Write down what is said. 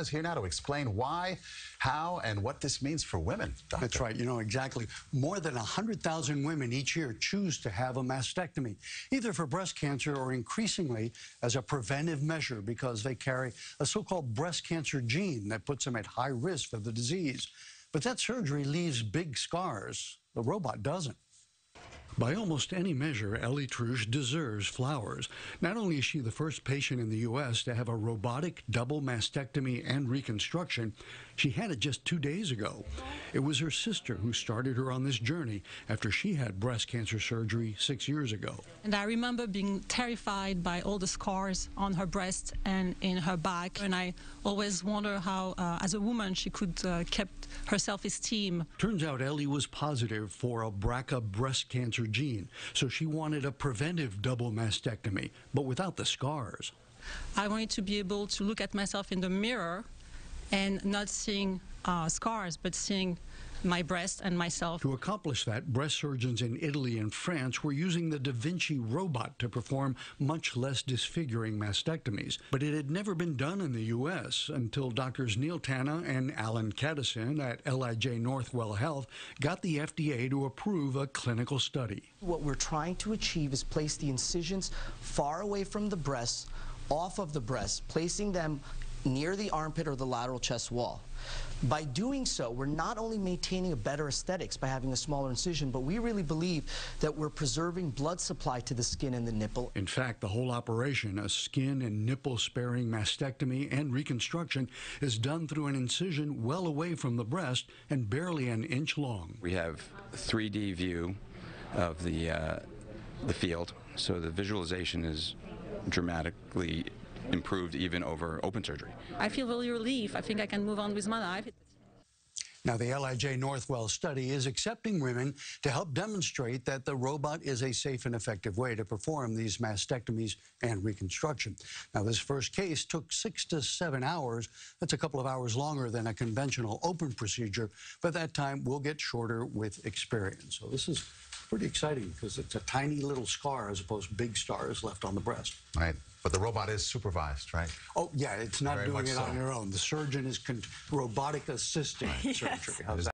is here now to explain why, how, and what this means for women. Doctor. That's right. You know exactly. More than 100,000 women each year choose to have a mastectomy, either for breast cancer or increasingly as a preventive measure because they carry a so-called breast cancer gene that puts them at high risk for the disease. But that surgery leaves big scars. The robot doesn't. By almost any measure, Ellie Trusch deserves flowers. Not only is she the first patient in the U.S. to have a robotic double mastectomy and reconstruction, she had it just two days ago. It was her sister who started her on this journey after she had breast cancer surgery six years ago. And I remember being terrified by all the scars on her breast and in her back. And I always wonder how, uh, as a woman, she could uh, keep her self-esteem. Turns out Ellie was positive for a BRCA breast cancer gene, so she wanted a preventive double mastectomy, but without the scars. I wanted to be able to look at myself in the mirror and not seeing uh, scars, but seeing my breast and myself. To accomplish that, breast surgeons in Italy and France were using the Da Vinci robot to perform much less disfiguring mastectomies. But it had never been done in the U.S. until doctors Neil Tanna and Alan Kadison at LIJ Northwell Health got the FDA to approve a clinical study. What we're trying to achieve is place the incisions far away from the breast, off of the breast, placing them near the armpit or the lateral chest wall. By doing so, we're not only maintaining a better aesthetics by having a smaller incision, but we really believe that we're preserving blood supply to the skin and the nipple. In fact, the whole operation, a skin and nipple sparing mastectomy and reconstruction, is done through an incision well away from the breast and barely an inch long. We have 3D view of the, uh, the field, so the visualization is dramatically improved even over open surgery. I feel really relief. I think I can move on with my life. Now, the LIJ Northwell study is accepting women to help demonstrate that the robot is a safe and effective way to perform these mastectomies and reconstruction. Now, this first case took six to seven hours. That's a couple of hours longer than a conventional open procedure, but that time will get shorter with experience. So this is pretty exciting because it's a tiny little scar as opposed to big stars left on the breast. Right. But the robot is supervised, right? Oh, yeah, it's not Very doing it so. on your own. The surgeon is robotic assisting surgery. How's that?